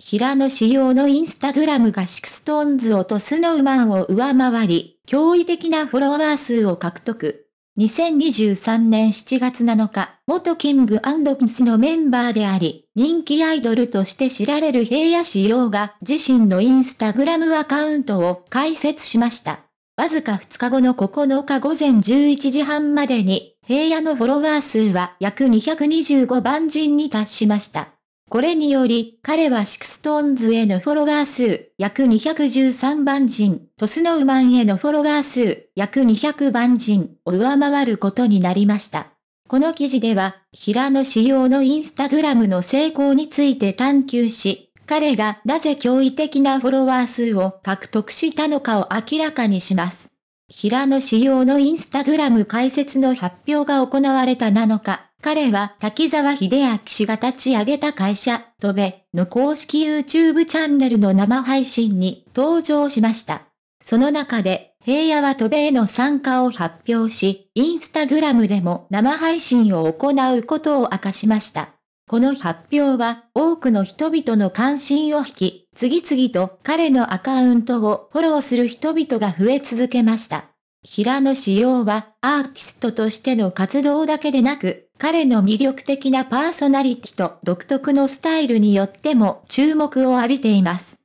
平野紫耀のインスタグラムが SixTONESをと Snow Man を上回り、驚異的なフォロワー数を獲得。2023年7月7日、元 King & Prince のメンバーであり、人気アイドルとして知られる平野紫耀が自身のインスタグラムアカウントを開設しました。わずか2日後の9日午前11時半までに、平野のフォロワー数は約225万人に達しました。これにより、彼は SixTONESへのフォロワー数、約213万人、とSnow Manへのフォロワー数、約200万人を上回ることになりました。この記事では、平野紫耀のインスタグラムの成功について探求し、彼がなぜ驚異的なフォロワー数を獲得したのかを明らかにします。平野紫耀のインスタグラム開設の発表が行われた7日、彼は滝沢秀明氏が立ち上げた会社、 TOBE の公式 YouTube チャンネルの生配信に登場しました。その中で、平野はトベへの参加を発表し、インスタグラムでも生配信を行うことを明かしました。この発表は多くの人々の関心を引き、次々と彼のアカウントをフォローする人々が増え続けました。平野仕様はアーティストとしての活動だけでなく、彼の魅力的なパーソナリティと独特のスタイルによっても注目を浴びています。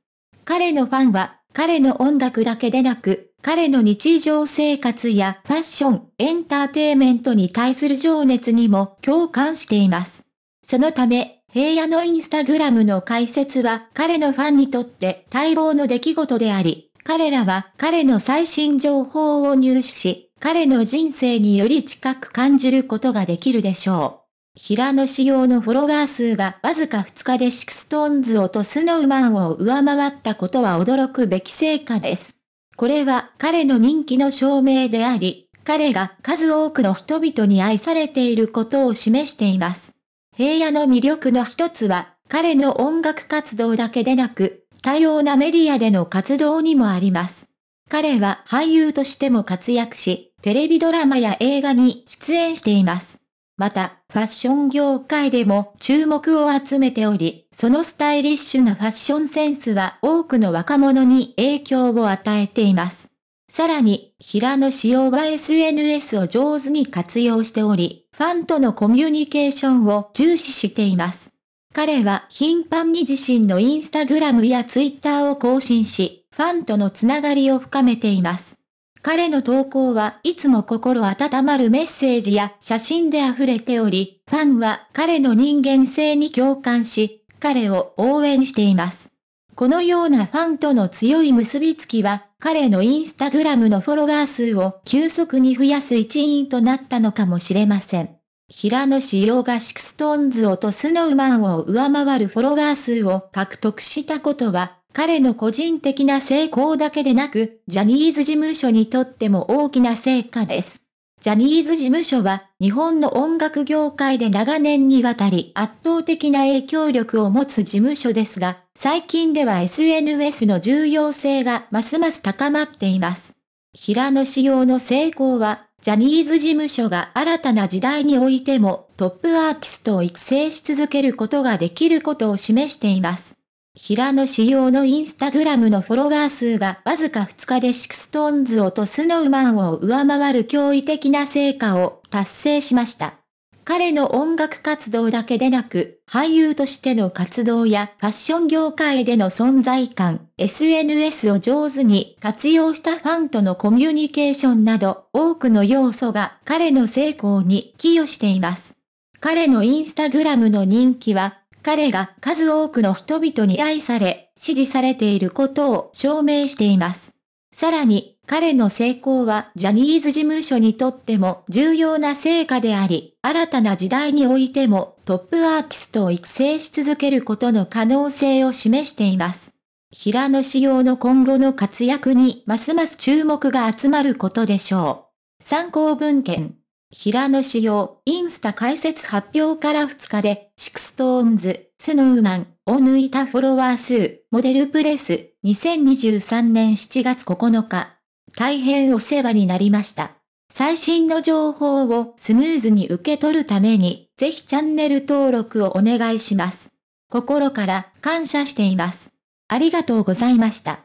彼のファンは、彼の音楽だけでなく、彼の日常生活やファッション、エンターテイメントに対する情熱にも共感しています。そのため、平野のインスタグラムの開設は彼のファンにとって待望の出来事であり、彼らは彼の最新情報を入手し、彼の人生により近く感じることができるでしょう。平野紫耀のフォロワー数がわずか2日で SixTONESをと Snow Man を上回ったことは驚くべき成果です。これは彼の人気の証明であり、彼が数多くの人々に愛されていることを示しています。平野の魅力の一つは、彼の音楽活動だけでなく、多様なメディアでの活動にもあります。彼は俳優としても活躍し、テレビドラマや映画に出演しています。また、ファッション業界でも注目を集めており、そのスタイリッシュなファッションセンスは多くの若者に影響を与えています。さらに、平野仕様は SNS を上手に活用しており、ファンとのコミュニケーションを重視しています。彼は頻繁に自身のインスタグラムやツイッターを更新し、ファンとのつながりを深めています。彼の投稿はいつも心温まるメッセージや写真で溢れており、ファンは彼の人間性に共感し、彼を応援しています。このようなファンとの強い結びつきは、彼のインスタグラムのフォロワー数を急速に増やす一因となったのかもしれません。平野紫耀が SixTONESをと Snow Man を上回るフォロワー数を獲得したことは、彼の個人的な成功だけでなく、ジャニーズ事務所にとっても大きな成果です。ジャニーズ事務所は、日本の音楽業界で長年にわたり圧倒的な影響力を持つ事務所ですが、最近では SNS の重要性がますます高まっています。平野紫耀の成功は、ジャニーズ事務所が新たな時代においてもトップアーティストを育成し続けることができることを示しています。平野紫耀のインスタグラムのフォロワー数がわずか2日で SixTONESをと Snow Man を上回る驚異的な成果を達成しました。彼の音楽活動だけでなく、俳優としての活動やファッション業界での存在感、SNS を上手に活用したファンとのコミュニケーションなど、多くの要素が彼の成功に寄与しています。彼のインスタグラムの人気は、彼が数多くの人々に愛され、支持されていることを証明しています。さらに、彼の成功はジャニーズ事務所にとっても重要な成果であり、新たな時代においてもトップアーティストを育成し続けることの可能性を示しています。平野仕様の今後の活躍にますます注目が集まることでしょう。参考文献。平野紫耀、インスタ開設発表から2日で、 SixTONES、Snow Man を抜いたフォロワー数、モデルプレス、2023年7月9日。大変お世話になりました。最新の情報をスムーズに受け取るために、ぜひチャンネル登録をお願いします。心から感謝しています。ありがとうございました。